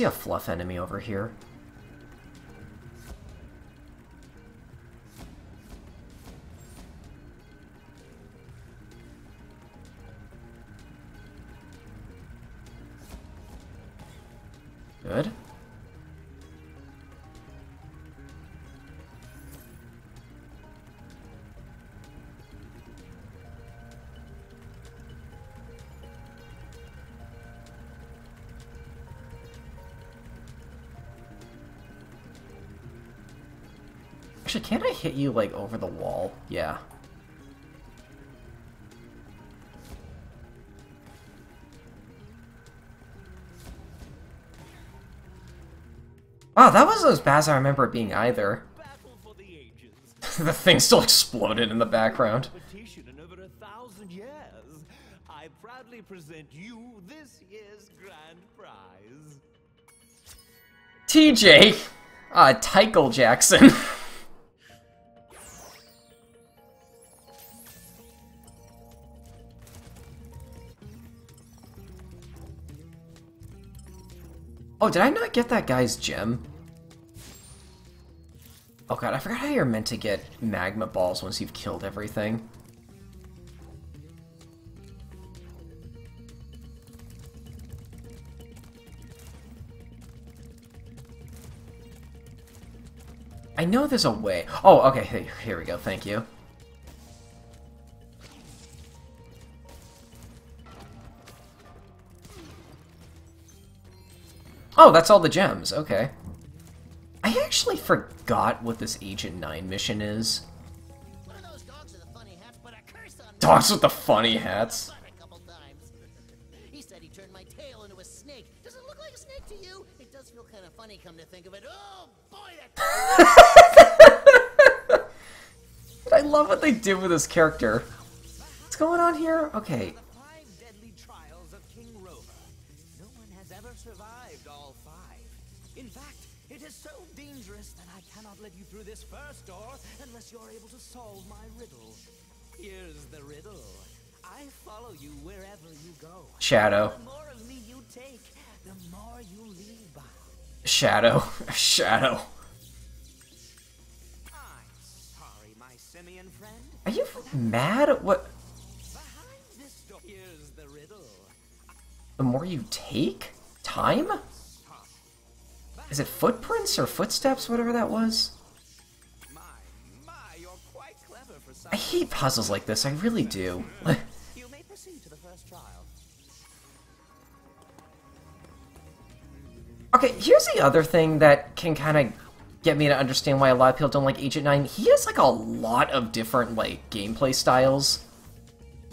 See a fluff enemy over here. Hit you, like, over the wall? Yeah. Wow, that wasn't as bad as I remember it being either. The <laughs> the thing still exploded in the background. In over a thousand years. I proudly present you this year's grand prize. TJ! Uh, Tykel Jackson. <laughs> oh, did I not get that guy's gem? Oh god, I forgot how you're meant to get magma balls once you've killed everything. I know there's a way. Oh, okay, here we go, thank you. Oh, that's all the gems, okay. I actually forgot what this Agent 9 mission is. Dogs with the funny hats. He said he turned my tail into a snake. Does it look like a snake to you? It does feel kind of funny, come to think of it. Oh boy. I love what they do with this character. What's going on here? Okay, dangerous that I cannot let you through this first door unless you're able to solve my riddle. Here's the riddle. I follow you wherever you go. Shadow. The more of me you take, the more you leave behind. Shadow. <laughs> Shadow. I'm sorry, my simian friend. Are you mad at what? Behind this door, here's the riddle. The more you take? Time? Is it footprints or footsteps, whatever that was? My, my, you're quite clever for I hate puzzles like this, I really do. You may proceed to the first trial. okay, here's the other thing that can kind of get me to understand why a lot of people don't like Agent 9. He has, like, a lot of different, like, gameplay styles.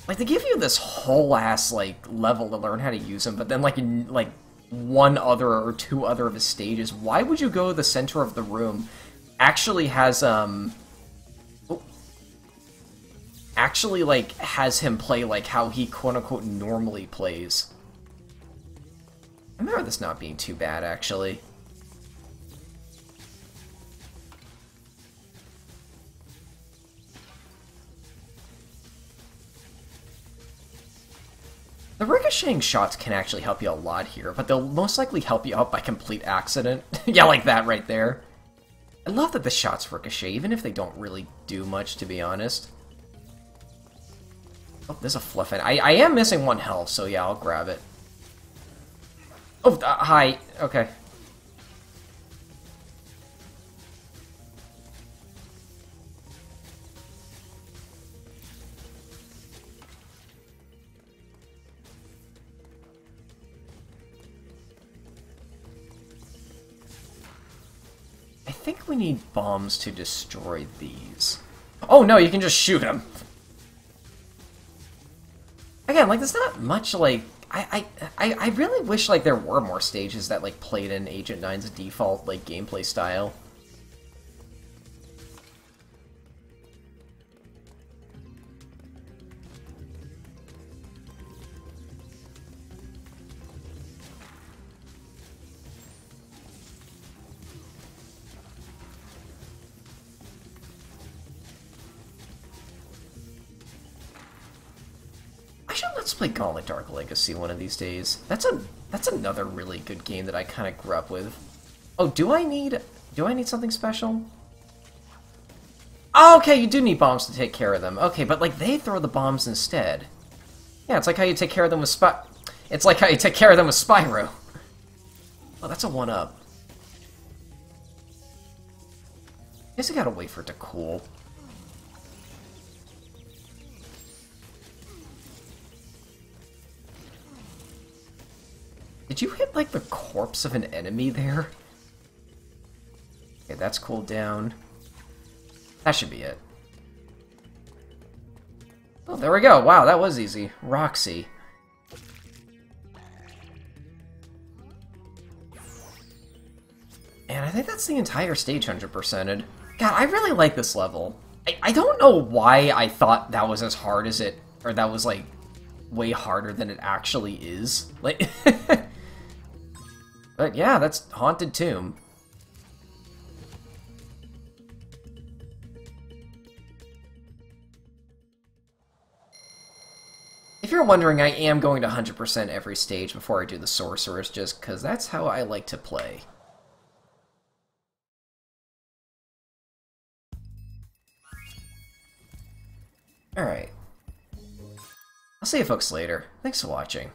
Like, they give you this whole ass, like, level to learn how to use him, but then, like, in, like, one other or two other of his stages, why would you go to the center of the room? Actually has, um... Actually, like, has him play, like, how he quote-unquote normally plays. I remember this not being too bad, actually. The ricocheting shots can actually help you a lot here, but they'll most likely help you out by complete accident. <laughs> yeah, like that right there. I love that the shots ricochet, even if they don't really do much, to be honest. Oh, there's a fluff in. I, I am missing one health, so yeah, I'll grab it. Oh, uh, hi. Okay. Think we need bombs to destroy these. Oh no, you can just shoot them. Again, like there's not much like I, I I I really wish like there were more stages that like played in Agent 9's default like gameplay style. Dark Legacy one of these days. That's a that's another really good game that I kind of grew up with. Oh, do I need do I need something special? Oh, okay, you do need bombs to take care of them. Okay, but like they throw the bombs instead. Yeah, it's like how you take care of them with Spy. It's like how you take care of them with Spyro. Oh, that's a one up. I Guess I gotta wait for it to cool. Did you hit, like, the corpse of an enemy there? Okay, that's cooled down. That should be it. Oh, there we go. Wow, that was easy. Roxy. And I think that's the entire stage 100%ed. God, I really like this level. I, I don't know why I thought that was as hard as it, or that was, like, way harder than it actually is. Like... <laughs> But yeah, that's Haunted Tomb. If you're wondering, I am going to 100% every stage before I do the sorcerers, just because that's how I like to play. Alright. I'll see you folks later. Thanks for watching.